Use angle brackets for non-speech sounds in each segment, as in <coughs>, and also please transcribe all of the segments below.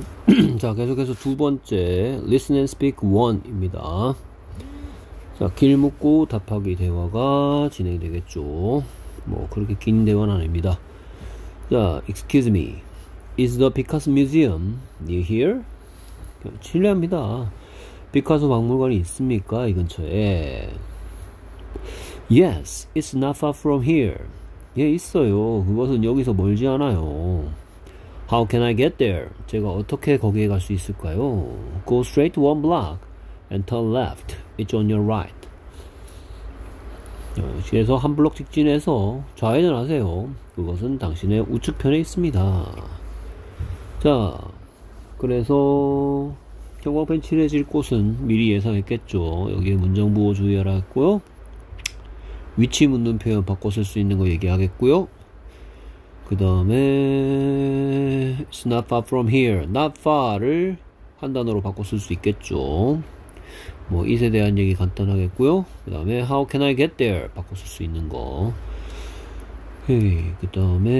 <clears throat> 자, 계속해서 두 번째 Listen and Speak 1입니다. 자, 길 묻고 답하기 대화가 진행되겠죠. 뭐 그렇게 긴 대화는 아닙니다. 자, Excuse me. Is the Picasso Museum near here? 실례합니다. 피카소 박물관이 있습니까? 이 근처에. Yes, it's not far from here. 예, 있어요. 그것은 여기서 멀지 않아요. How can I get there? 제가 어떻게 거기에 갈 수 있을까요? Go straight one block and turn left. It's on your right. 그래서 한 블록 직진해서 좌회전 하세요. 그것은 당신의 우측편에 있습니다. 자, 그래서 형광펜 칠해질 곳은 미리 예상했겠죠. 여기에 문정부호 주의하라 했고요. 위치 묻는 표현 바꿔 쓸 수 있는 거 얘기하겠고요. 그 다음에 It's not far from here. Not far를 한 단어로 바꿔 쓸 수 있겠죠. 뭐 이세 대한 얘기 간단하겠고요. 그 다음에 How can I get there? 바꿔 쓸 수 있는 거. 그 다음에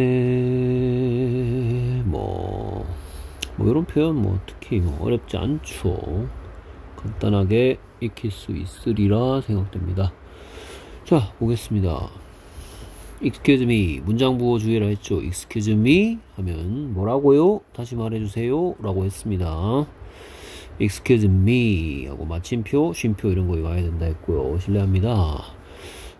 뭐, 뭐 이런 표현 뭐 특히 뭐 어렵지 않죠. 간단하게 익힐 수 있으리라 생각됩니다. 자 보겠습니다. Excuse me 문장 부호 주의라 했죠. Excuse me 하면 뭐라고요? 다시 말해주세요. 라고 했습니다. Excuse me 하고 마침표 쉼표 이런 거 와야 된다 했고요. 실례합니다.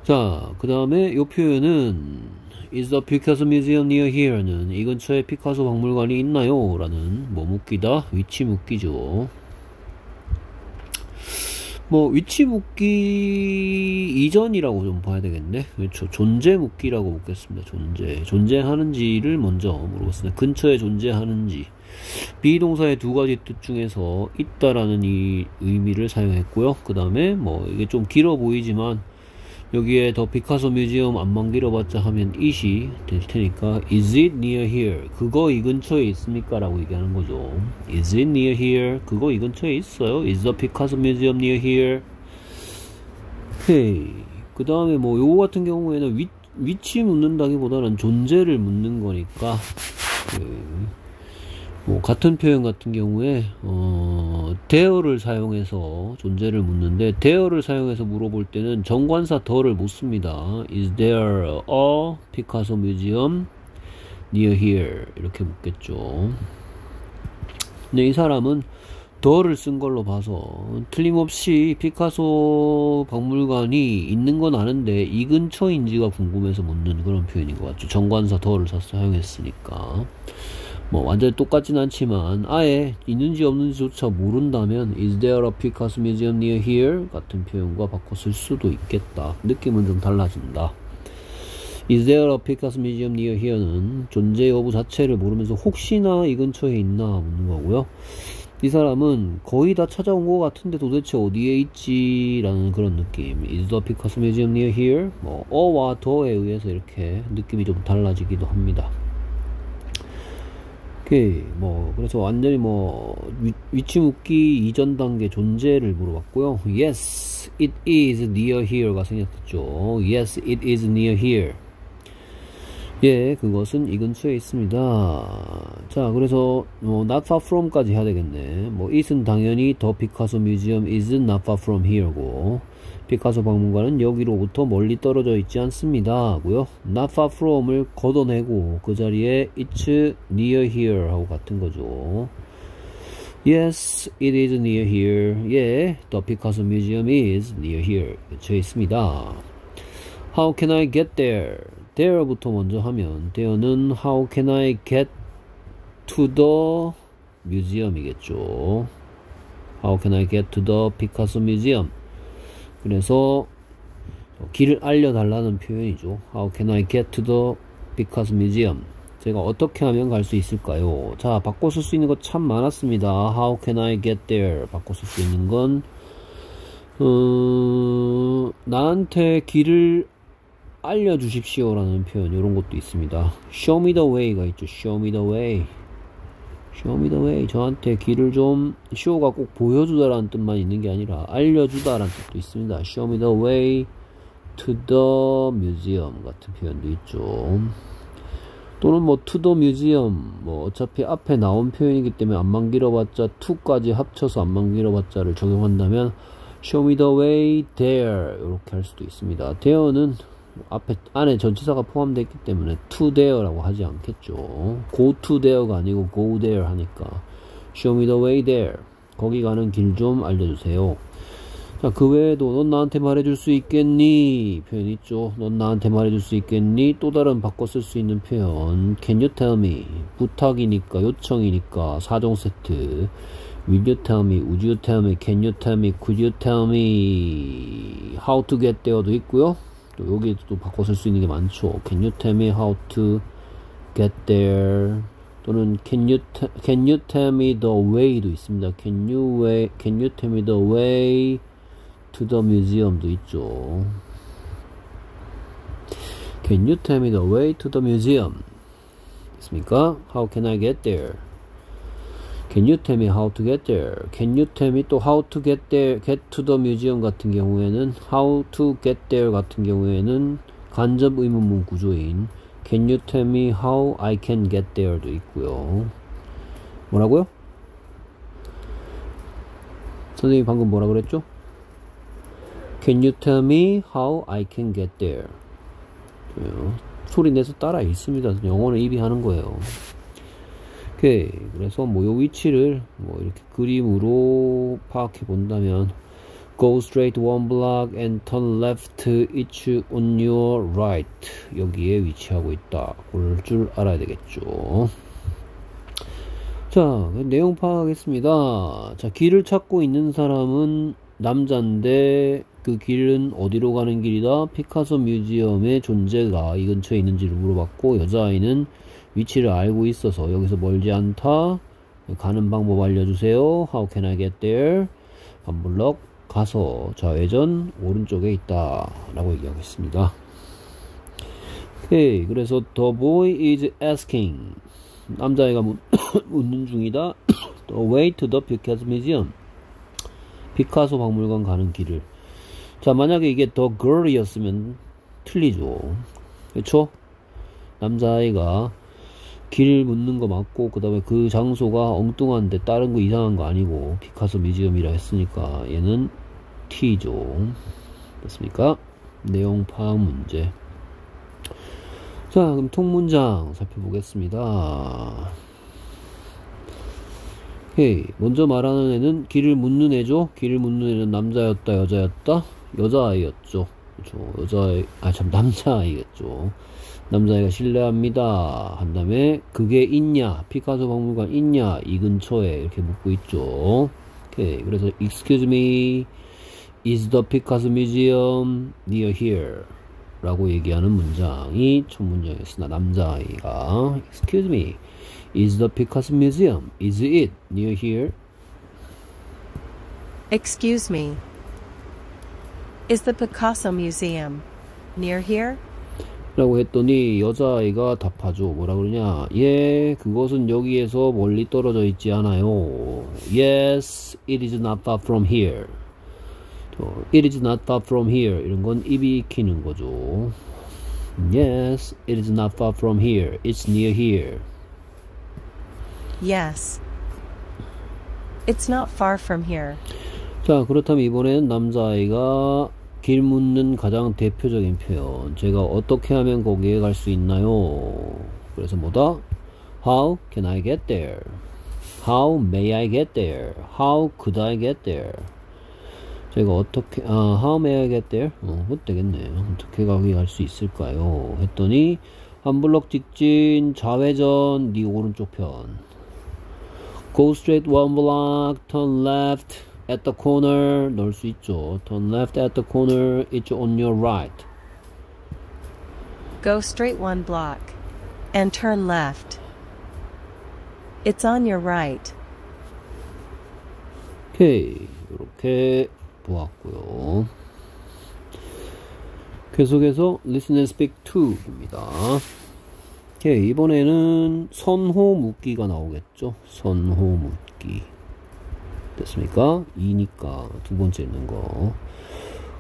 자그 다음에 이 표현은 is the Picasso Museum near here는 이 근처에 피카소 박물관이 있나요? 라는 뭐 묻기다 위치 묻기죠 뭐 위치 묻기 이전이라고 좀 봐야 되겠네. 그렇죠 존재 묻기라고 묻겠습니다. 존재. 존재하는지를 먼저 물어봤습니다. 근처에 존재하는지. 비동사의 두 가지 뜻 중에서 있다라는 이 의미를 사용했고요. 그 다음에 뭐 이게 좀 길어 보이지만 여기에 더 피카소 뮤지엄 안만 길어봤자 하면 it이 될 테니까 is it near here 그거 이 근처에 있습니까? 라고 얘기하는 거죠. Is it near here 그거 이 근처에 있어요. Is the Picasso Museum near here 오케이 그 다음에 뭐 요거 같은 경우에는 위, 위치 묻는다기보다는 존재를 묻는 거니까. 그, 뭐 같은 표현 같은 경우에 어, 대어를 사용해서 존재를 묻는데 대어를 사용해서 물어볼 때는 정관사 더를 못 씁니다. Is there a Picasso museum near here? 이렇게 묻겠죠. 근데 이 사람은 더를 쓴 걸로 봐서 틀림없이 피카소 박물관이 있는 건 아는데 이 근처인지가 궁금해서 묻는 그런 표현인 것 같죠. 정관사 더를 사용했으니까. 뭐 완전히 똑같진 않지만 아예 있는지 없는지조차 모른다면 Is there a Picasso museum near here? 같은 표현과 바꿔 쓸 수도 있겠다. 느낌은 좀 달라진다. Is there a Picasso museum near here는 존재 여부 자체를 모르면서 혹시나 이 근처에 있나 묻는 거고요. 이 사람은 거의 다 찾아온 것 같은데 도대체 어디에 있지 라는 그런 느낌. Is the Picasso museum near here? 뭐 어와 더에 의해서 이렇게 느낌이 좀 달라지기도 합니다. 오케이 뭐 그래서 완전히 뭐 위, 치 묻기 이전 단계 존재를 물어봤고요. Yes it is near here가 생겼죠. Yes it is near here 예 그것은 이 근처에 있습니다 자 그래서 뭐 not far from까지 해야 되겠네 뭐 it은 당연히 더 피카소 뮤지엄 is not far from here고 피카소 박물관은 여기로부터 멀리 떨어져 있지 않습니다 하고요 not far from을 걷어내고 그 자리에 it's near here 하고 같은 거죠 Yes, it is near here. 예, the Picasso Museum is near here. 저 있습니다. How can I get there? There부터 먼저 하면 there는 how can I get to the museum이겠죠. How can I get to the Picasso Museum? 그래서 길을 알려달라는 표현이죠. How can I get to the Picasso Museum? 제가 어떻게 하면 갈 수 있을까요? 자, 바꿔 쓸 수 있는 거 참 많았습니다. How can I get there? 바꿔 쓸 수 있는 건 어, 나한테 길을 알려주십시오라는 표현 이런 것도 있습니다. Show me the way가 있죠. Show me the way. Show me the way. 저한테 길을 좀 show가 꼭 보여주다라는 뜻만 있는 게 아니라 알려주다라는 뜻도 있습니다. Show me the way to the museum 같은 표현도 있죠. 또는 뭐 to the museum 뭐 어차피 앞에 나온 표현이기 때문에 안만 길어봤자 to까지 합쳐서 안만 길어봤자를 적용한다면 show me the way there 이렇게 할 수도 있습니다. there는 앞에 안에 전치사가 포함되어 있기 때문에 to there라고 하지 않겠죠. go to there가 아니고 go there 하니까 show me the way there 거기 가는 길 좀 알려주세요. 자, 그 외에도 넌 나한테 말해줄 수 있겠니? 표현 있죠. 넌 나한테 말해줄 수 있겠니? 또 다른 바꿔 쓸 수 있는 표현. Can you tell me? 부탁이니까, 요청이니까, 4종 세트. Will you tell me? Would you tell me? Can you tell me? Could you tell me? How to get there도 있고요. 또 여기 또 바꿔 쓸 수 있는 게 많죠. Can you tell me how to get there? 또는 can you can you tell me the way도 있습니다. Can you way can you tell me the way to the museum도 있죠. Can you tell me the way to the museum? 있습니까? How can I get there? Can you tell me how to get there? Can you tell me 또 how to get there, get to the museum 같은 경우에는 how to get there 같은 경우에는 간접 의문문 구조인 Can you tell me how I can get there도 있고요. 뭐라고요? 선생님이 방금 뭐라 그랬죠? Can you tell me how I can get there? 소리 내서 따라 읽습니다. 영어는 입이 하는 거예요. 오케이. 그래서 뭐 요 위치를 뭐 이렇게 그림으로 파악해 본다면 Go straight one block and turn left each on your right. 여기에 위치하고 있다. 그럴 줄 알아야 되겠죠. 자, 내용 파악하겠습니다. 자, 길을 찾고 있는 사람은 남자인데 그 길은 어디로 가는 길이다? 피카소 뮤지엄의 존재가 이 근처에 있는지를 물어봤고 여자아이는 위치를 알고 있어서 여기서 멀지 않다. 가는 방법 알려주세요. How can I get there? 한 블럭 가서 좌회전 오른쪽에 있다. 라고 얘기하고 있습니다. 오케이. 그래서 the boy is asking. 남자애가 <coughs> 묻는 중이다. <coughs> the way to the Picasso Museum. 피카소 박물관 가는 길을. 자, 만약에 이게 the girl이었으면 틀리죠. 그쵸? 남자아이가 길 묻는 거 맞고 그 다음에 그 장소가 엉뚱한데 다른 거 이상한 거 아니고 피카소 뮤지엄이라 했으니까 얘는 T죠. 됐습니까? 내용 파악 문제. 자 그럼 통문장 살펴보겠습니다. 오케이 먼저 말하는 애는 길을 묻는 애죠? 길을 묻는 애는 남자였다 여자였다? 여자아이였죠. 그렇죠. 여자아이 아 참 남자아이겠죠 남자애가 신뢰합니다. 한 다음에 그게 있냐 피카소 박물관 있냐 이 근처에 이렇게 묻고 있죠. 오케이 그래서 excuse me is the Picasso Museum near here 라고 얘기하는 문장이 첫 문장이었으나 남자아이가 excuse me is the Picasso Museum is it near here Excuse me. Is the Picasso Museum near here? 라고 했더니 여자아이가 답하죠. 뭐라 그러냐. 예, 그것은 여기에서 멀리 떨어져 있지 않아요. Yes, it is not far from here. It is not far from here. 이런 건 입이 익히는 거죠. Yes, it is not far from here. It's near here. Yes. It's not far from here. 자, 그렇다면 이번엔 남자아이가 길 묻는 가장 대표적인 표현. 제가 어떻게 하면 거기에 갈 수 있나요? 그래서 뭐다? How can I get there? How may I get there? How could I get there? 제가 어떻게, 아, how may I get there? 어, 그것 되겠네. 어떻게 거기 갈 수 있을까요? 했더니, 한 블럭 직진, 좌회전, 네 오른쪽 편. Go straight one block, turn left. At the corner 넣을 수 있죠. Turn left at the corner. It's on your right. Go straight one block and turn left. It's on your right. 오케이. 이렇게 보았고요. 계속해서 listen and speak to입니다. 오케이. 이번에는 선호 묻기가 나오겠죠. 선호 묻기. 됐습니까? 2니까 두 번째 있는 거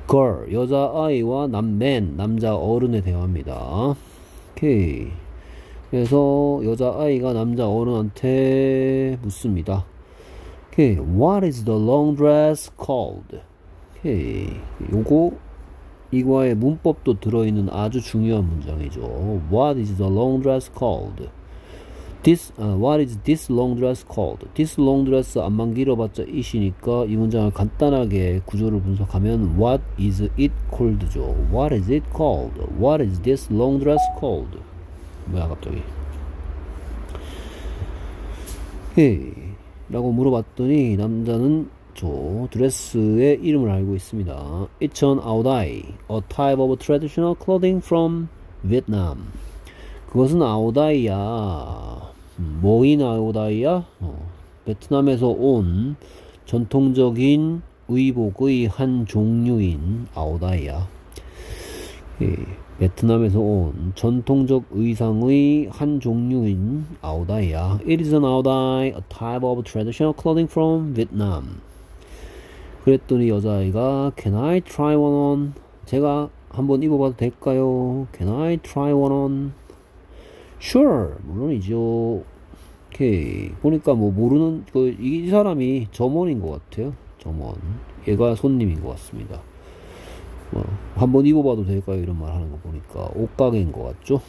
girl 여자아이와 남맨 남자 어른의 대화입니다 오케이 그래서 여자아이가 남자 어른한테 묻습니다. 오케이. What is the long dress called? 오케이. 요거 이과의 문법도 들어있는 아주 중요한 문장이죠. What is the long dress called? This, uh, what is this long dress called? This long dress 안만 길어봤자 it이니까 이 문장을 간단하게 구조를 분석하면 What is it called죠. What is it called? What is this long dress called? 뭐야 갑자기? 헤이 라고 물어봤더니 남자는 저 드레스의 이름을 알고 있습니다. It's an aodai, a type of traditional clothing from Vietnam. 그것은 아오다이야. 뭐인 아오다이야? 어, 베트남에서 온 전통적인 의복의 한 종류인 아오다이야. 예, 베트남에서 온 전통적 의상의 한 종류인 아오다이야. It is an aodai, a type of traditional clothing from Vietnam. 그랬더니 여자아이가 Can I try one on? 제가 한번 입어봐도 될까요? Can I try one on? Sure, 물론이죠. 오케이. 보니까 뭐 모르는 그 이 사람이 점원인 것 같아요. 점원. 얘가 손님인 것 같습니다. 뭐 한번 입어봐도 될까요? 이런 말 하는 거 보니까 옷가게인 것 같죠?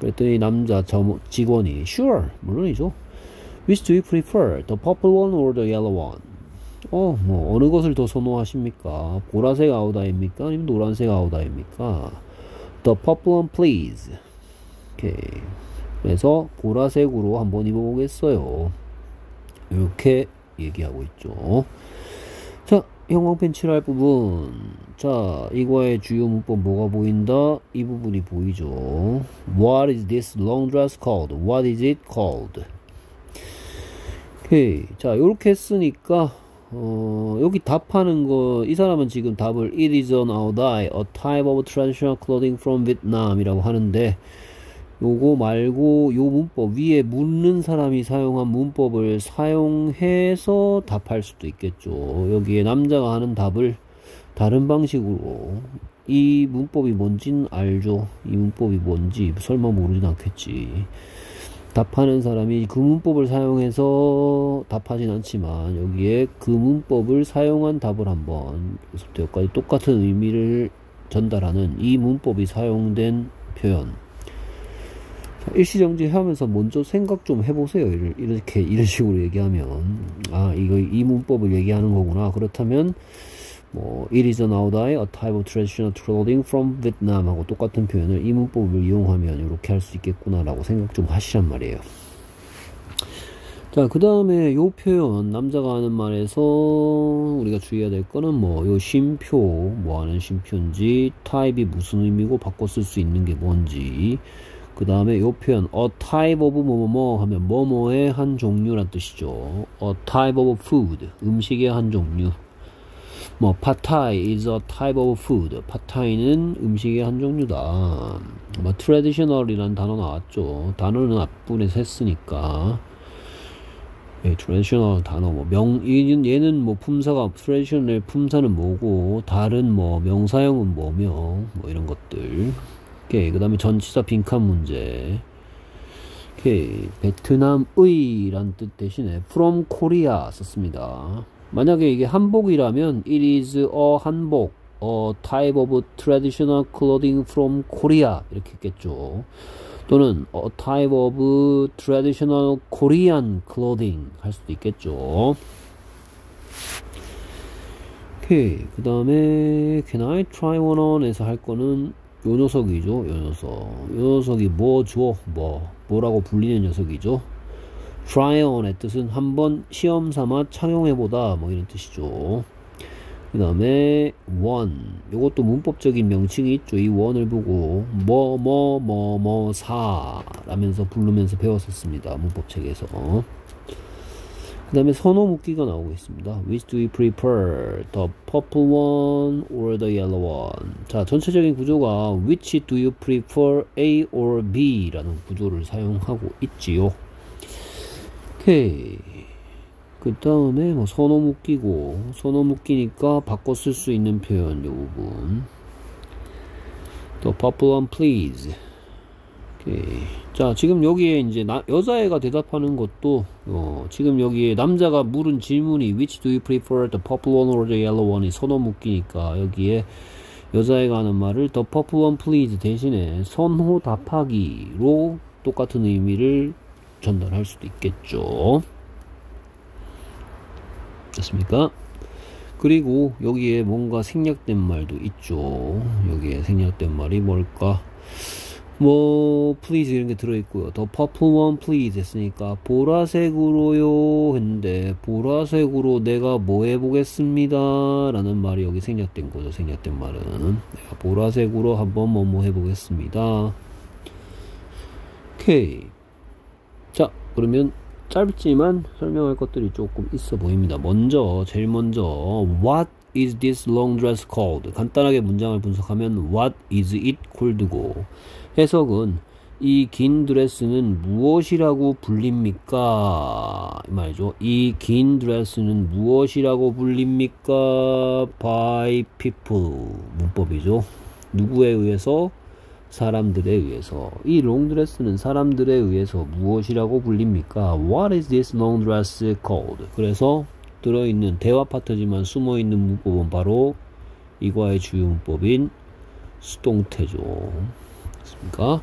그랬더니 남자 점 직원이 Sure, 물론이죠. Which do you prefer? The purple one or the yellow one? 어, 뭐, 어느 것을 더 선호하십니까? 보라색 아우다입니까? 아니면 노란색 아우다입니까? The purple one, please. 오케이. 그래서 보라색으로 한번 입어보겠어요. 이렇게 얘기하고 있죠. 자, 형광 펜 칠할 부분. 자, 이거의 주요 문법 뭐가 보인다? 이 부분이 보이죠. What is this long dress called? What is it called? 오케이. 자, 이렇게 했으니까 어, 여기 답하는 거, 이 사람은 지금 답을 It is an aodai, a type of traditional clothing from Vietnam 이라고 하는데, 요거 말고 요 문법 위에 묻는 사람이 사용한 문법을 사용해서 답할 수도 있겠죠. 여기에 남자가 하는 답을 다른 방식으로 이 문법이 뭔진 알죠. 이 문법이 뭔지 설마 모르진 않겠지. 답하는 사람이 그 문법을 사용해서 답하진 않지만 여기에 그 문법을 사용한 답을 한번 여기까지 똑같은 의미를 전달하는 이 문법이 사용된 표현 일시정지 하면서 먼저 생각 좀 해보세요. 이렇게 이런 식으로 얘기하면. 아 이거 이 문법을 얘기하는 거구나. 그렇다면 뭐 it is an aodai, a type of traditional clothing from Vietnam 하고 똑같은 표현을 이 문법을 이용하면 이렇게 할 수 있겠구나 라고 생각 좀 하시란 말이에요. 자 그 다음에 요 표현 남자가 하는 말에서 우리가 주의해야 될 거는 뭐 요 쉼표 뭐 하는 쉼표인지 타입이 무슨 의미고 바꿔 쓸 수 있는 게 뭔지 그 다음에 요 표현 a type of 뭐뭐뭐 하면 뭐뭐의 한 종류란 뜻이죠 a type of food 음식의 한 종류 뭐 파타이 is a type of food. 파타이는 음식의 한 종류다. 뭐 traditional이라는 단어 나왔죠. 단어는 앞부분에서 했으니까. 예, traditional 단어 뭐 명, 얘는 뭐 품사가 traditional 품사는 뭐고 다른 뭐 명사형은 뭐며 뭐 이런 것들. 오케이. 그 다음에 전치사 빈칸 문제. 오케이. 베트남의란 뜻 대신에 from Korea 썼습니다. 만약에 이게 한복이라면 it is a 한복 a type of traditional clothing from Korea 이렇게 했겠죠. 또는 a type of traditional Korean clothing 할 수도 있겠죠. 오케이. 그 다음에 can I try one on 에서 할 거는 요 녀석이죠. 요 녀석. 요 녀석이 뭐 줘? 뭐 뭐라고 불리는 녀석이죠. try on의 뜻은 한번 시험 삼아 착용해보다 뭐 이런 뜻이죠. 그 다음에 one 이것도 문법적인 명칭이 있죠. 이 one을 보고 뭐 뭐 뭐 뭐 사 라면서 부르면서 배웠었습니다. 문법책에서 그 다음에 선호 묻기가 나오고 있습니다. Which do you prefer? The purple one or the yellow one? 자, 전체적인 구조가 Which do you prefer? A or B? 라는 구조를 사용하고 있지요. 오케이. 그 다음에 뭐 선호 묶이고 선호 묶이니까 바꿔 쓸 수 있는 표현 요 부분. 또 purple one please. 오케이. 자, 지금 여기에 이제 나, 여자애가 대답하는 것도 어, 지금 여기에 남자가 물은 질문이 which do you prefer the purple one or the yellow one이 선호 묻기니까 여기에 여자애가 하는 말을 the purple one please 대신에 선호 답하기로 똑같은 의미를 전달할 수도 있겠죠. 됐습니까? 그리고 여기에 뭔가 생략된 말도 있죠. 여기에 생략된 말이 뭘까? 뭐 please 이런 게 들어있고요. 더 purple one please 했으니까 보라색으로요 했는데 보라색으로 내가 뭐 해보겠습니다 라는 말이 여기 생략된 거죠. 생략된 말은 보라색으로 한번 뭐뭐 해보겠습니다. 오케이 자 그러면 짧지만 설명할 것들이 조금 있어 보입니다. 먼저 제일 먼저 what is this long dress called? 간단하게 문장을 분석하면 what is it called고 해석은 이 긴 드레스는 무엇이라고 불립니까? 이 말이죠. 이 긴 드레스는 무엇이라고 불립니까? by people 문법이죠. 누구에 의해서? 사람들에 의해서 이 롱드레스는 사람들에 의해서 무엇이라고 불립니까? What is this long dress called? 그래서 들어있는 대화 파트지만 숨어있는 문법은 바로 이과의 주요 문법인 수동태죠. 됐습니까?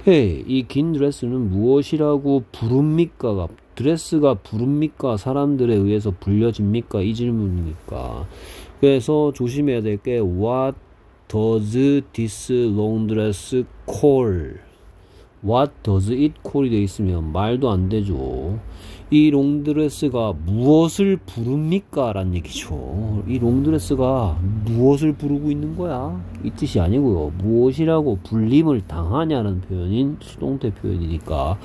오케이. 이긴 드레스는 무엇이라고 부릅니까? 드레스가 부릅니까? 사람들에 의해서 불려집니까? 이 질문이니까. 그래서 조심해야 될 게 what does this long dress call? What does it call이 되어 있으면 말도 안 되죠. 이 롱드레스가 무엇을 부릅니까? 라는 얘기죠. 이 롱드레스가 무엇을 부르고 있는 거야? 이 뜻이 아니고요. 무엇이라고 불림을 당하냐는 표현인 수동태 표현이니까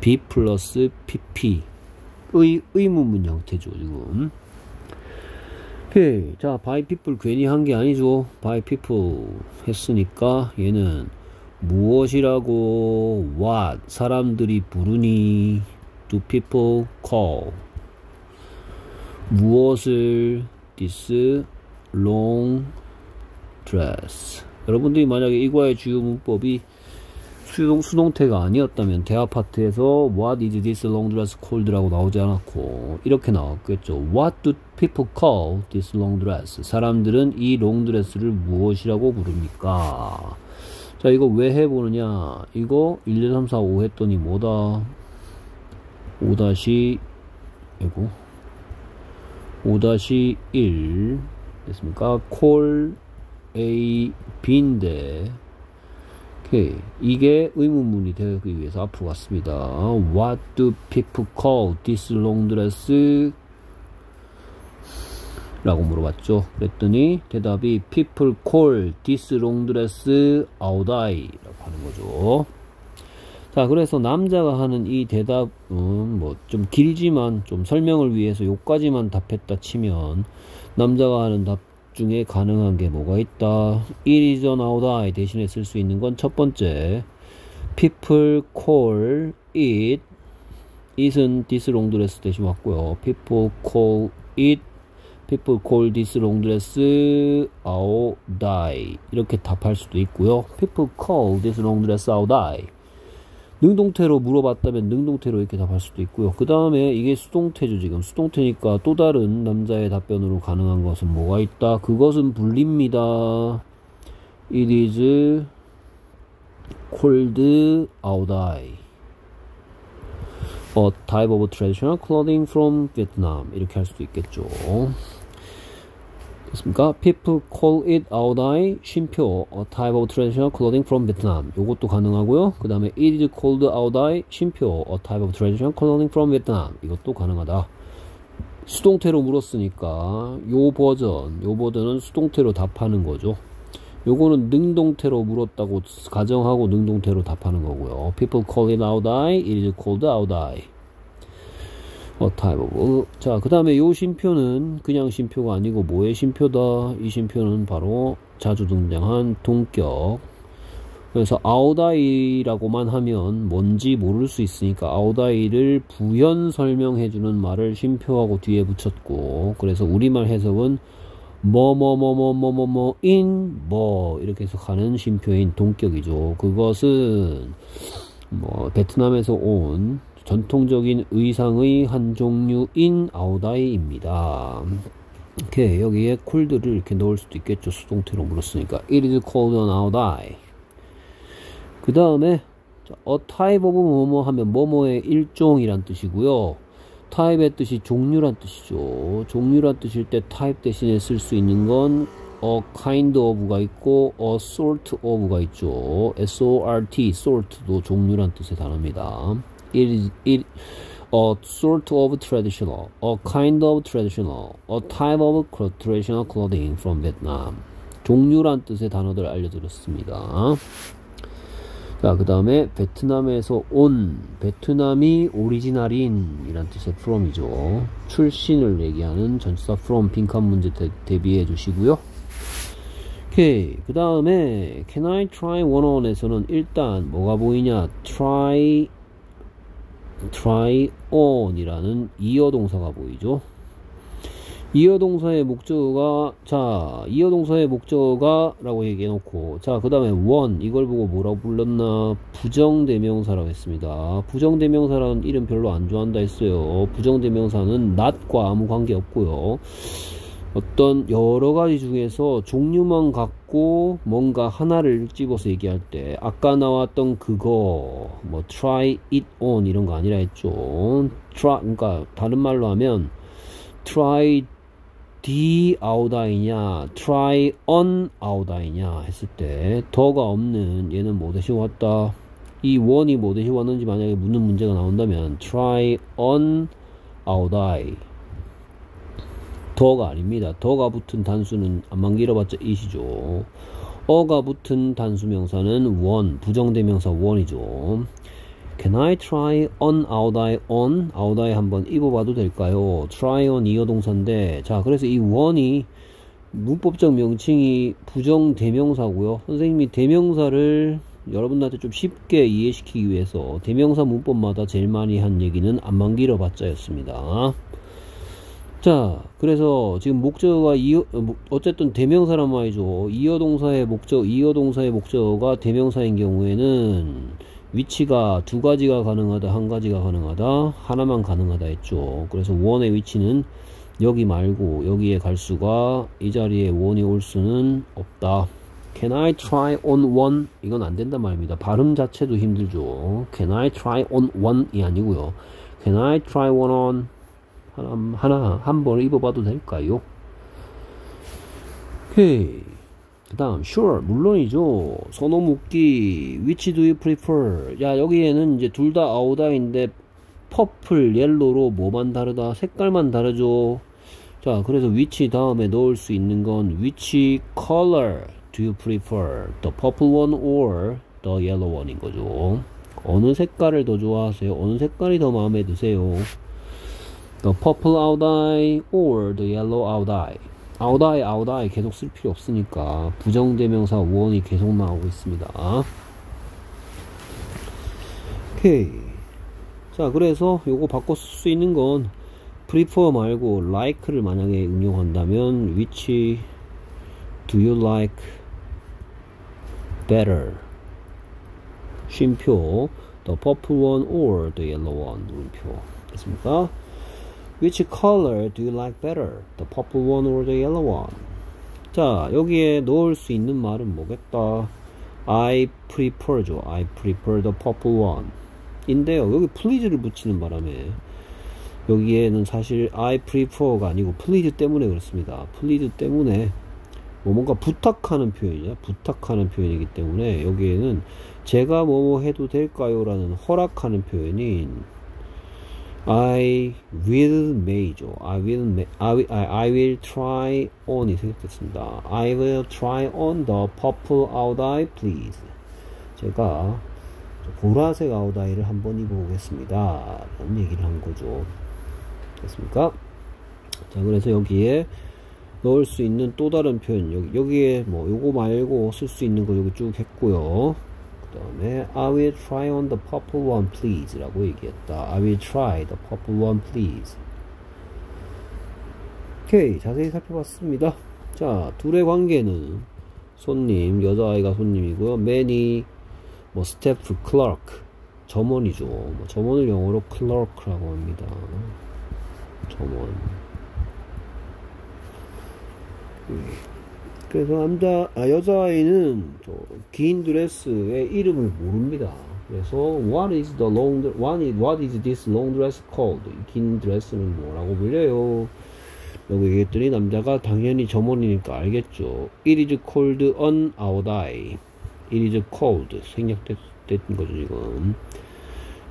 be 플러스 pp 의, 의문문 형태죠, 지금. 오케이. 자, by people 괜히 한 게 아니죠. by people 했으니까 얘는 무엇이라고 what 사람들이 부르니 do people call 무엇을 this long dress 여러분들이 만약에 이과의 주요 문법이 수동, 수동태가 아니었다면 대화 파트에서 What is this long dress called라고 나오지 않았고 이렇게 나왔겠죠. What do people call this long dress? 사람들은 이 롱드레스를 무엇이라고 부릅니까? 자 이거 왜 해보느냐 이거 1, 2, 3, 4, 5 했더니 뭐다 5 다시 이고 5 다시 1 됐습니까? call A B인데. 이게 의문문이 되기 위해서 앞으로 갔습니다. What do people call this long dress? 라고 물어봤죠. 그랬더니 대답이 people call this long dress audai 라고 하는 거죠. 자, 그래서 남자가 하는 이 대답은 뭐 좀 길지만 좀 설명을 위해서 요까지만 답했다 치면 남자가 하는 답 중에 가능한 게 뭐가 있다. it is an outi 대신에 쓸 수 있는 건 첫 번째 people call it it은 this long dress 대신 왔고요. people call it people call this long dress outi 이렇게 답할 수도 있고요. people call this long dress outi 능동태로 물어봤다면 능동태로 이렇게 답할 수도 있고요. 그 다음에 이게 수동태죠, 지금. 수동태니까 또 다른 남자의 답변으로 가능한 것은 뭐가 있다? 그것은 불립니다. It is cold outside. A type of traditional clothing from Vietnam. 이렇게 할 수도 있겠죠. 됐습니까? People call it aodai 쉼표 a type of traditional clothing from Vietnam 요것도 가능하고요 그 다음에 it is called aodai 쉼표 a type of traditional clothing from Vietnam 이것도 가능하다 수동태로 물었으니까 요 버전 요 버전은 수동태로 답하는 거죠 요거는 능동태로 물었다고 가정하고 능동태로 답하는 거고요 people call it ao dai it is called ao dai 어, type of. 자, 그 다음에 요 쉼표는 그냥 쉼표가 아니고 뭐의 쉼표다? 이 쉼표는 바로 자주 등장한 동격. 그래서 ao dai라고만 하면 뭔지 모를 수 있으니까 ao dai를 부연 설명해주는 말을 쉼표하고 뒤에 붙였고 그래서 우리말 해석은 뭐뭐뭐뭐뭐뭐뭐인 뭐 이렇게 해석하는 쉼표인 동격이죠. 그것은 뭐 베트남에서 온 전통적인 의상의 한 종류인 아우다이입니다. 이렇게 여기에 콜드를 이렇게 넣을 수도 있겠죠. 수동태로 물었으니까 it is cold on 아우다이. 그 다음에 a type of 뭐뭐 하면 뭐뭐의 일종이란 뜻이고요. 타입의 뜻이 종류란 뜻이죠. 종류란 뜻일 때 타입 대신에 쓸 수 있는 건 a kind of가 있고 a sort of가 있죠. S-O-R-T, sort도 종류란 뜻의 단어입니다. It is, it, a sort of traditional, a kind of traditional, a type of traditional clothing from Vietnam. 종류란 뜻의 단어들 알려드렸습니다. 자, 그 다음에 베트남에서 온, 베트남이 오리지널인 이란 뜻의 from이죠. 출신을 얘기하는 전치사 from 빈칸 문제 대, 대비해 주시고요. 오케이. 그 다음에 can I try one on에서는 일단 뭐가 보이냐? try try on이라는 이어 동사가 보이죠. 이어 동사의 목적어가 자 이어 동사의 목적어가 라고 얘기해 놓고 자 그 다음에 원 이걸 보고 뭐라고 불렀나? 부정대명사라고 했습니다. 부정대명사라는 이름 별로 안 좋아한다 했어요. 부정대명사는 not과 아무 관계 없고요. 어떤 여러 가지 중에서 종류만 갖고 뭔가 하나를 집어서 얘기할 때 아까 나왔던 그거 뭐 try it on 이런 거 아니라 했죠. try 그러니까 다른 말로 하면 try D 아우다이냐 try on 아우다이냐 했을 때 더가 없는 얘는 뭐 대신 왔다. 이 원이 뭐 대신 왔는지 만약에 묻는 문제가 나온다면 try on 아우다이 더가 아닙니다 더가 붙은 단수는 안만 길어봤자 이시죠 어가 붙은 단수 명사는 원 부정대명사 원이죠 Can I try on out I on out I 한번 입어봐도 될까요? try on 이어 동사인데 자 그래서 이 on이 문법적 명칭이 부정 대명사고요. 선생님이 대명사를 여러분들한테 좀 쉽게 이해시키기 위해서 대명사 문법마다 제일 많이 한 얘기는 안만 길어봤자였습니다. 자, 그래서 지금 목적어가 이어, 어쨌든 대명사란 말이죠. 이어 동사의 목적, 이어 동사의 목적어가 대명사인 경우에는 위치가 두 가지가 가능하다 한 가지가 가능하다 하나만 가능하다 했죠 그래서 원의 위치는 여기 말고 여기에 갈 수가 이 자리에 원이 올 수는 없다 Can I try on one? 이건 안 된단 말입니다 발음 자체도 힘들죠 Can I try on one이 아니고요 Can I try one on? 하나, 하나 한번 입어봐도 될까요? 오케이. 그 다음 sure 물론이죠. 선호 묻기 which do you prefer? 야 여기에는 이제 둘 다 아우다인데 퍼플 옐로로 뭐만 다르다? 색깔만 다르죠. 자 그래서 which 다음에 넣을 수 있는 건 which color do you prefer? The purple one or the yellow one인 거죠. 어느 색깔을 더 좋아하세요? 어느 색깔이 더 마음에 드세요 the purple outeye or the yellow outeye 아우다이 아우다이 계속 쓸 필요 없으니까 부정대명사 원이 계속 나오고 있습니다 오케이 자 그래서 요거 바꿔 쓸 수 있는 건 prefer 말고 like를 만약에 응용한다면 which do you like better 쉼표 the purple one or the yellow one 물음표 됐습니까? Which color do you like better? The purple one or the yellow one? 자, 여기에 넣을 수 있는 말은 뭐겠다? I prefer죠. I prefer the purple one. 인데요. 여기 please를 붙이는 바람에 여기에는 사실 I prefer가 아니고 please 때문에 그렇습니다. please 때문에 뭐 뭔가 부탁하는 표현이냐 부탁하는 표현이기 때문에 여기에는 제가 뭐뭐 해도 될까요? 라는 허락하는 표현인 I will may죠. I will, may, I, will, I will try on이 생겼습니다. I will try on the purple outeye please. 제가 보라색 아우다이를 한번 입어보겠습니다. 라는 얘기를 한 거죠. 됐습니까? 자, 그래서 여기에 넣을 수 있는 또 다른 표현, 여기, 여기에 뭐, 요거 말고 쓸 수 있는 거 여기 쭉 했고요. 그 다음에 I will try on the purple one please 라고 얘기했다 I will try the purple one please 오케이 자세히 살펴봤습니다 자, 둘의 관계는 손님, 여자아이가 손님이고요. many, 뭐, 스태프, 클라크, 점원이죠. 뭐 점원을 영어로 클러크라고 합니다. 점원. 그래서 남자, 아, 여자아이는 긴 드레스의 이름을 모릅니다. 그래서 what is the long what is, what is this long dress called? 긴 드레스는 뭐라고 불려요? 라고 얘기했더니 남자가 당연히 점원이니까 알겠죠. It is cold on our eye. It is cold. 생략됐 거죠 지금.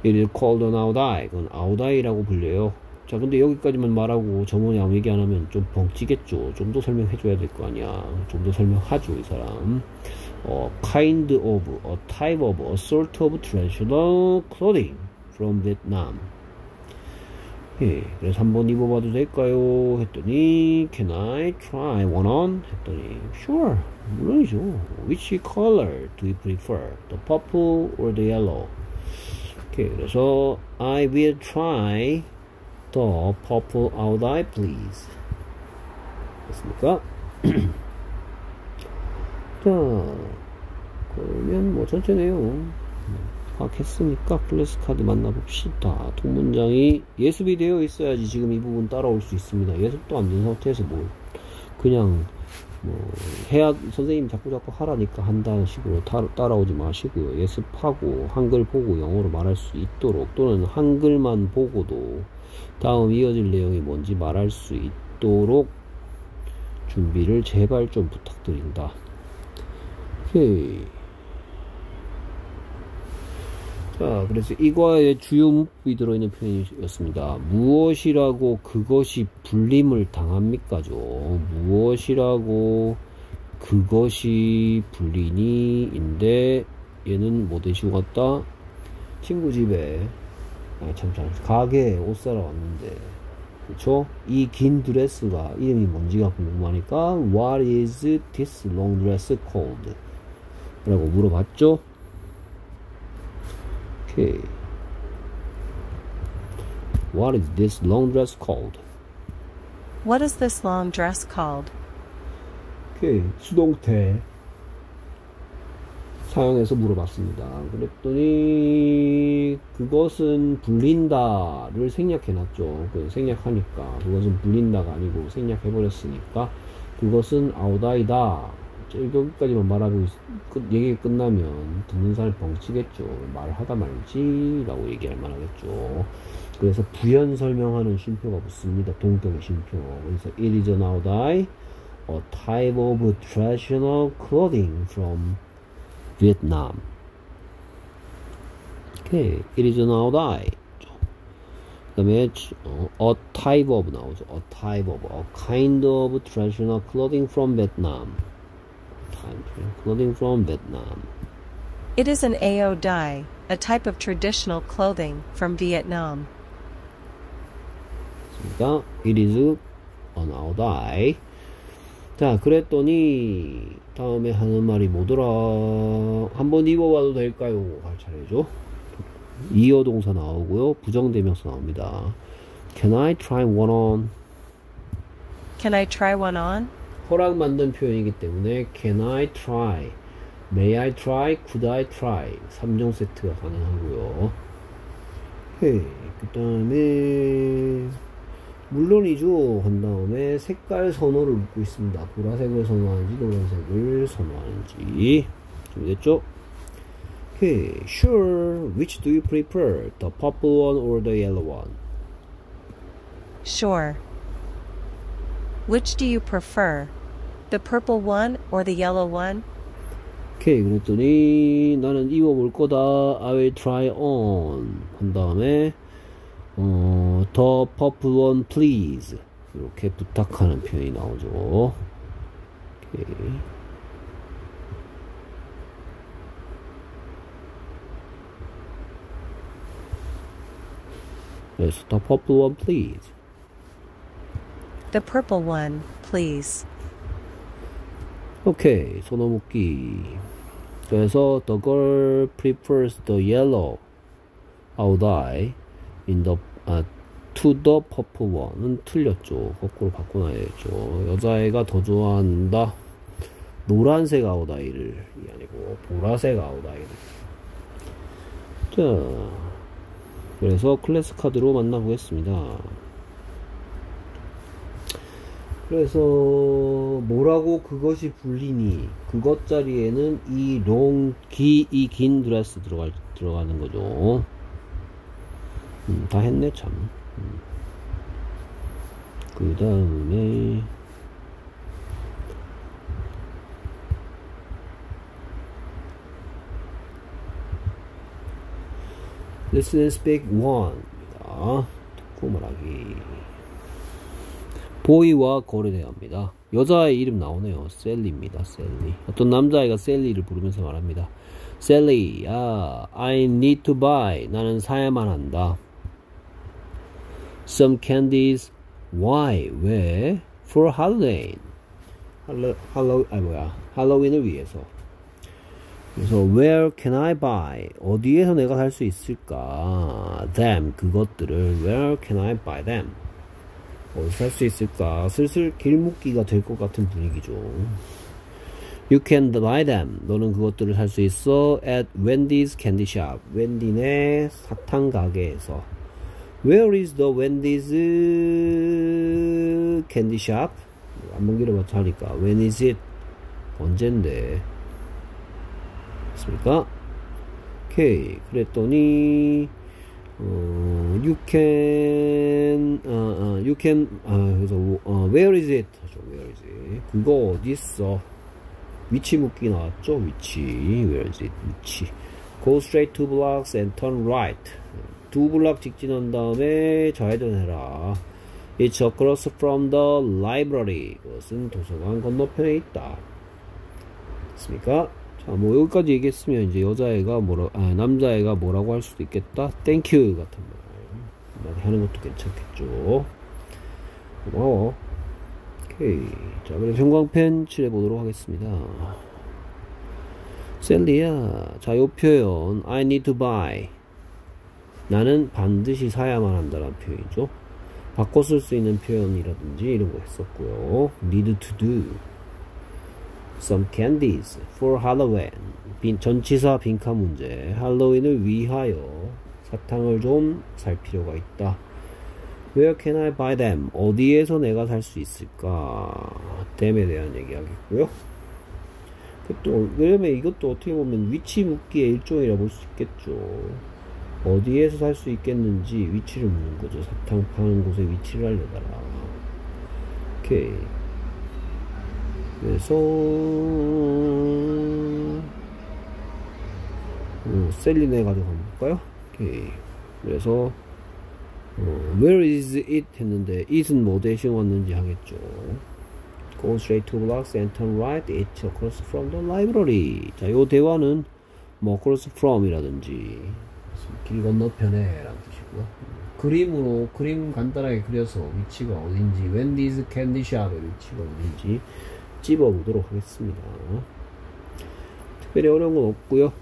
It is cold on our eye. 그건 our eye라고 불려요. 자 근데 여기까지만 말하고 점원이 아무 얘기 안 하면 좀 벙찌겠죠. 좀 더 설명해 줘야 될 거 아니야. 좀 더 설명하죠 이 사람. 어, kind of, a type of, a sort of traditional clothing from Vietnam. 예, 그래서 한번 입어봐도 될까요? 했더니 Can I try one on? 했더니 Sure, 물론이죠. Which color do you prefer? The purple or the yellow? 오케이, 그래서 I will try the purple ao dai, please. 됐습니까? <clears throat> 자, 그러면 뭐 전체 내용 파악했으니까 클래스 카드 만나봅시다. 통문장이 예습이 되어 있어야지 지금 이 부분 따라올 수 있습니다. 예습도 안 된 상태에서 뭐 그냥 뭐 해야 선생님 자꾸 자꾸 하라니까 한다는 식으로 타, 따라오지 마시고요. 예습하고 한글 보고 영어로 말할 수 있도록 또는 한글만 보고도 다음 이어질 내용이 뭔지 말할 수 있도록 준비를 제발 좀 부탁드린다. 오케이. 자, 그래서 이 과의 주요 문법이 들어있는 표현이었습니다. 무엇이라고 그것이 불림을 당합니까죠? 무엇이라고 그것이 불리니? 인데, 얘는 뭐 대시고 갔다? 친구 집에, 아, 참, 참, 가게에 옷 사러 왔는데, 그쵸? 이 긴 드레스가 이름이 뭔지가 궁금하니까, What is this long dress called? 라고 물어봤죠? Okay. What is this long dress called? What is this long dress called? 오케이. 수동태 사용해서 물어봤습니다. 그랬더니 그것은 불린다를 생략해놨죠. 그 생략하니까 그것은 불린다가 아니고 생략해버렸으니까 그것은 아우다이다 여기까지만 말하고 끝, 얘기 끝나면 듣는 사람이 벙치겠죠. 말하다 말지 라고 얘기할 만하겠죠. 그래서 부연 설명하는 쉼표가 붙습니다. 동격의 쉼표. 그래서 it is now die a type of traditional clothing from Vietnam. Okay, it is now die. The match uh, a type of now, a type of a kind of traditional clothing from Vietnam. Clothing from Vietnam. It is an AO dye, a type of traditional clothing from Vietnam. It is an AO dye. 자, 그랬더니 다음에 하는 말이 뭐더라? 한번 입어봐도 될까요? 할 차례죠. 이어 동사 나오고요. 부정대명사 나옵니다. Can I try one on? Can I try one on? 허락 만든 표현이기 때문에 can I try, may I try, could I try 3종 세트가 가능하고요. 그 다음에 물론이죠 한 다음에 색깔 선호를 묻고 있습니다. 보라색을 선호하는지 노란색을 선호하는지 준비됐죠? Okay, sure. Which do you prefer? The purple one or the yellow one? Sure. Which do you prefer? The purple one or the yellow one? 오케이 그랬더니 나는 입어볼 거다 I will try on 한 다음에 어, the purple one please 이렇게 부탁하는 표현이 나오죠 오케이 그래서 the purple one please The purple one, please. 오케이 손어 묶기 그래서 the girl prefers the yellow out eye in the the purple one은 틀렸죠. 거꾸로 바꿔놔야죠. 여자애가 더 좋아한다. 노란색 아웃아이를 이 아니고 보라색 아웃아이를. 자, 그래서 클래스 카드로 만나보겠습니다. 그래서 뭐라고 그것이 불리니 그것 자리에는 이 long, 기, 이 긴 드레스 들어갈, 들어가는 거죠. 음, 다 했네, 참. 음. 그 다음에, Listen and speak one입니다. 듣고 말하기. 보이와 걸에 대합니다. 여자의 이름 나오네요. 셀리입니다. 셀리. 어떤 남자아이가 셀리를 부르면서 말합니다. 셀리, 아, I need to buy. 나는 사야만 한다. Some candies. Why? 왜? For Halloween. 할로, 할로, 아 뭐야? 할로윈을 위해서. 그래서 where can I buy? 어디에서 내가 살 수 있을까? them 그것들을 where can I buy them? 어디서 살 수 있을까? 슬슬 길목기가 될 것 같은 분위기죠. You can buy them. 너는 그것들을 살 수 있어 at Wendy's candy shop. 웬디네 사탕 가게에서. Where is the Wendy's candy shop? 안문 길어봐서 하니까 When is it? 언젠데? 맞습니까? 오케이. 그랬더니 어, you can, 어, 어, you can, 아, 그래서, 어, where is it? where is it? 그거 어디 있어? 위치 묻기 나왔죠? 위치. where is it? 위치. go straight two blocks and turn right. 두 블락 직진한 다음에 좌회전해라. It's across from the library. 그것은 도서관 건너편에 있다. 됐습니까? 자, 뭐 여기까지 얘기했으면 이제 여자애가 뭐라, 아, 남자애가 뭐라고 할 수도 있겠다. Thank you 같은 말 한마디 하는 것도 괜찮겠죠. 고마워. 오케이. 자, 그럼 형광펜 칠해 보도록 하겠습니다. 셀리야. 자, 요 표현 I need to buy. 나는 반드시 사야만 한다는 표현이죠. 바꿔 쓸 수 있는 표현이라든지 이런 거 했었고요. need to do. some candies for Halloween. 빈, 전치사 빈칸 문제. 할로윈을 위하여 사탕을 좀 살 필요가 있다. Where can I buy them? 어디에서 내가 살 수 있을까? 댐에 대한 얘기하겠고요. 또, 왜냐면 이것도 어떻게 보면 위치 묻기의 일종이라 볼 수 있겠죠. 어디에서 살 수 있겠는지 위치를 묻는 거죠. 사탕 파는 곳의 위치를 알려달라. 오케이. 그래서 어, 셀린에 가져가 볼까요? 오케이. 그래서 어, where is it 했는데 it은 뭐 대신 왔는지 하겠죠. Go straight to blocks and turn right. It's across from the library. 자, 요 대화는 뭐 across from이라든지 길 건너편에 라는 뜻이고요. 그림으로 그림 간단하게 그려서 위치가 어딘지 웬디즈 캔디샵의 위치가 어딘지 찝어보도록 하겠습니다. 특별히 어려운 건 없고요.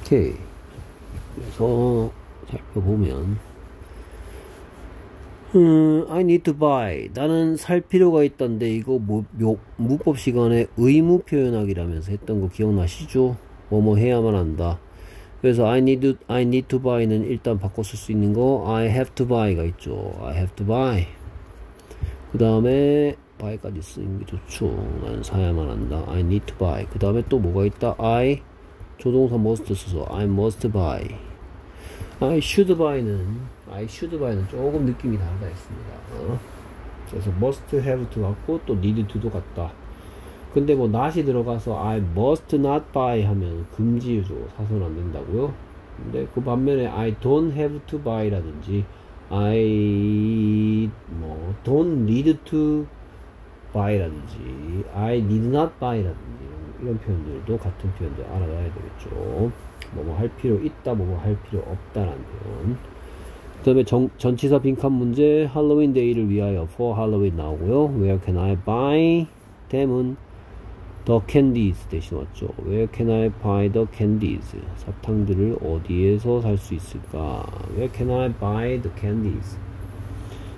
오케이. 그래서 살펴보면 음, I need to buy. 나는 살 필요가 있던데 이거 뭐, 묘, 무법 시간에 의무 표현하기라면서 했던 거 기억나시죠? 뭐뭐 해야만 한다. 그래서 I need to, I need to buy는 일단 바꿔 쓸 수 있는 거 I have to buy가 있죠. I have to buy. 그 다음에 buy까지 쓰는 게 좋죠. 나는 사야만 한다. I need to buy. 그 다음에 또 뭐가 있다? I 조동사 must 써서 I must buy. I should buy는 I should buy는 조금 느낌이 다르다 했습니다. 어? 그래서 must have to 같고 또 need to도 같다. 근데 뭐 not이 들어가서 I must not buy 하면 금지죠. 사선 안 된다고요. 근데 그 반면에 I don't have to buy라든지 I 뭐 don't need to buy라든지 I need not buy라든지 이런 표현들도 같은 표현들 알아놔야 되겠죠. 뭐뭐 할 필요 있다, 뭐뭐 할 필요 없다라는 표현. 그 다음에 전치사 빈칸 문제 할로윈 데이를 위하여 for Halloween 나오고요. Where can I buy them은 the candies 대신 왔죠. Where can I buy the candies? 사탕들을 어디에서 살 수 있을까? Where can I buy the candies?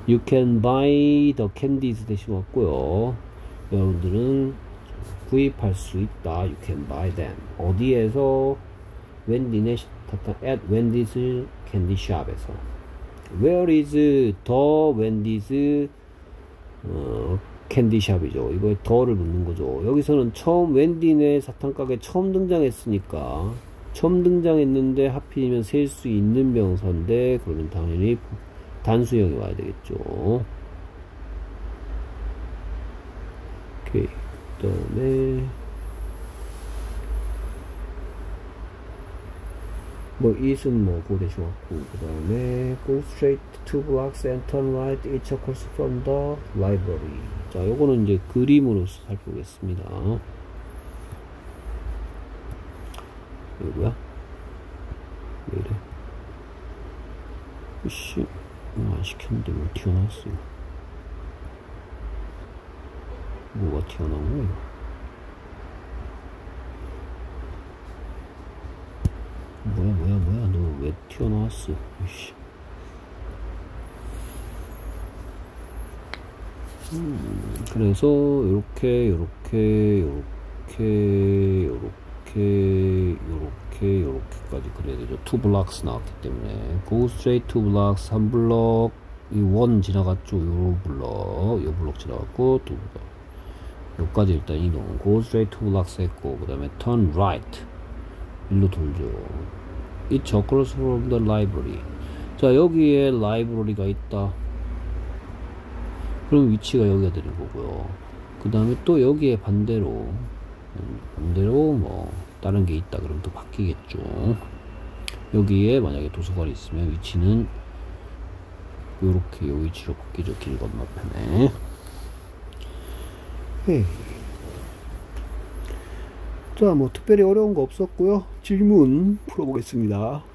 You can buy the candies 대신 왔고요. 여러분들은 구입할 수 있다. You can buy them. 어디에서? 웬디네 at Wendy's candy shop에서. Where is the Wendy's 어, 캔디샵이죠. 이거에 더를 붙는 거죠. 여기서는 처음 웬디네 사탕 가게 처음 등장했으니까 처음 등장했는데 하필이면 셀 수 있는 명사인데 그러면 당연히 단수형이 와야 되겠죠. 오케이. 그 다음에 뭐 it은 뭐 왔고 그 다음에 go straight two blocks and turn right each across from the library 자 요거는 이제 그림으로서 살펴보겠습니다. 여기야 왜 이래 이씨 안 시켰는데 왜 튀어나왔어 뭐가 튀어나온 거야 뭐야 뭐야 뭐야? 너 왜 튀어나왔어? 이씨. 음, 그래서 이렇게 이렇게 이렇게 이렇게 이렇게 이렇게까지 그려야 되죠. two blocks 나왔기 때문에. Go straight two blocks 한 블럭. 이원 지나갔죠. 요 블럭. 요 블럭 지나갔고 두 블럭. 여기까지 일단 이동. Go straight two blocks 했고 그 다음에 turn right. 일로 돌죠. It's across from the library. 자, 여기에 라이브러리가 있다. 그럼 위치가 여기가 되는 거고요. 그 다음에 또 여기에 반대로, 반대로 뭐, 다른 게 있다. 그럼 또 바뀌겠죠. 여기에 만약에 도서관이 있으면 위치는 요렇게 요 위치로 바뀌죠. 길 건너편에. 헤이. 자, 뭐 특별히 어려운 거 없었고요. 질문 풀어보겠습니다.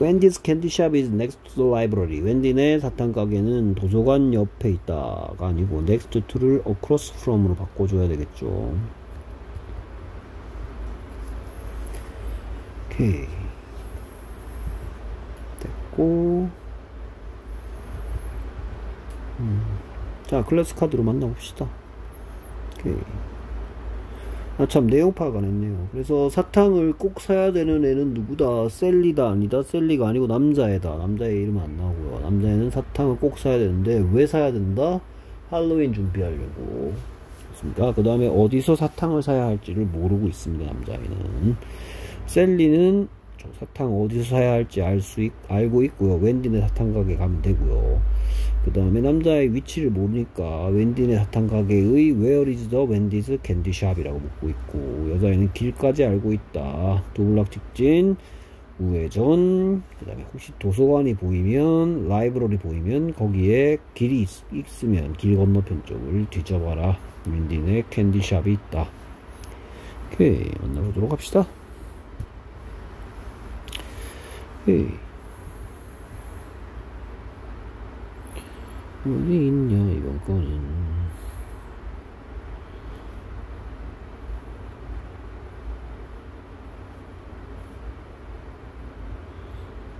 Candy shop is next to the library. 웬디네 사탕 가게는 도서관 옆에 있다가 아니고 next to를 across from으로 바꿔줘야 되겠죠. 오케이. 됐고. 음. 자, 클래스 카드로 만나봅시다. 오케이. 아, 참, 내용 파악 안 했네요. 그래서 사탕을 꼭 사야 되는 애는 누구다? 셀리다, 아니다? 셀리가 아니고 남자애다. 남자애 이름 안 나오고요. 남자애는 사탕을 꼭 사야 되는데, 왜 사야 된다? 할로윈 준비하려고. 그렇습니다. 그 다음에 어디서 사탕을 사야 할지를 모르고 있습니다. 남자애는. 셀리는 사탕 어디서 사야 할지 알 수 알고 있고요. 웬디네 사탕 가게 가면 되고요. 그 다음에 남자의 위치를 모르니까 웬디네 사탕 가게의 Where is the Wendy's Candy Shop이라고 묻고 있고 여자애는 길까지 알고 있다. 도블락 직진 우회전 그 다음에 혹시 도서관이 보이면 라이브러리 보이면 거기에 길이 있, 으면길 건너편 쪽을 뒤져봐라 웬디네 캔디샵이 있다 오케이 만나보도록 합시다 오케이 어디 있냐 이번 거는?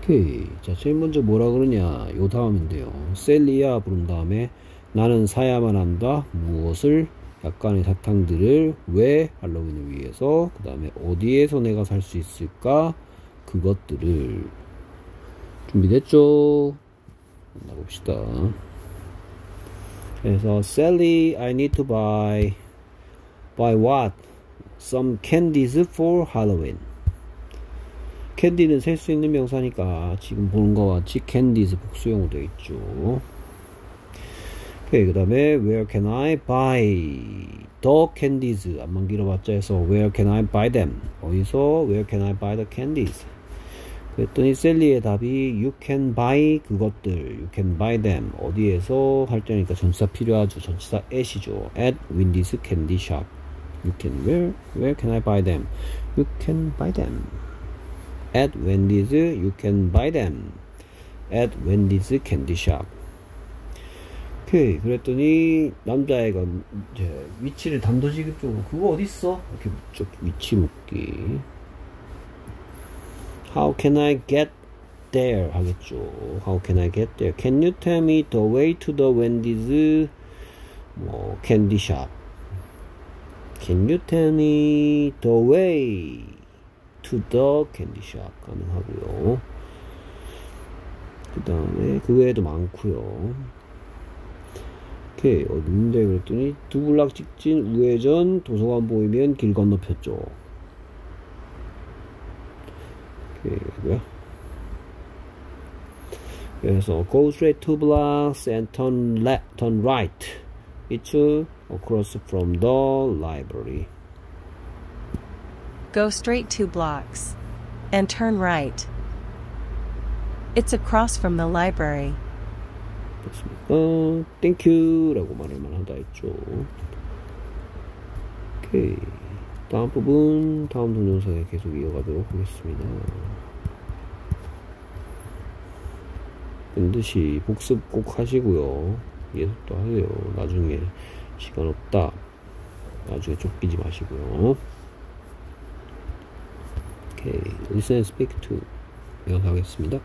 오케이. 자 제일 먼저 뭐라 그러냐? 요 다음인데요. 셀리야 부른 다음에 나는 사야만 한다. 무엇을? 약간의 사탕들을 왜? 할로윈을 위해서. 그 다음에 어디에서 내가 살 수 있을까 그것들을 준비됐죠 만나봅시다 그래서 Sally, I need to buy buy what? Some candies for Halloween. 캔디는 셀 수 있는 명사니까 지금 보는 거와 같이 candies 복수형으로 되어 있죠. 그 다음에 where can I buy the candies? 안만 길어봤자 해서 where can I buy them? 어디서 where can I buy the candies? 그랬더니 셀리의 답이 you can buy 그것들 you can buy them 어디에서 할 때니까 전치사 필요하죠 전치사 at이죠 at Wendy's candy shop you can where where can I buy them you can buy them at Wendy's you can buy them at Wendy's candy shop 오케이 그랬더니 남자애가 이제 위치를 단도직입적으로 그거 어딨어? 이렇게 묻죠 위치 묻기 How can I get there 하겠죠 How can I get there Can you tell me the way to the Wendy's 뭐 candy shop Can you tell me the way to the candy shop 가능하고요 그 다음에 그 외에도 많고요 오케이 어딘데 그랬더니 두 블락 직진 우회전 도서관 보이면 길 건너폈죠 오케이 뭐야 그래서 go straight two blocks and turn left turn right it's across from the library Go straight two blocks. And turn right. It's across from the library. 됐습니까? 땡큐 라고 말할만 하다 했죠 오케이 다음 부분 다음 동영상에 계속 이어가도록 하겠습니다 반드시 복습 꼭 하시고요. 예습도 하세요. 나중에 시간 없다. 나중에 쫓기지 마시고요. 오케이. listen and speak to 이어서 하겠습니다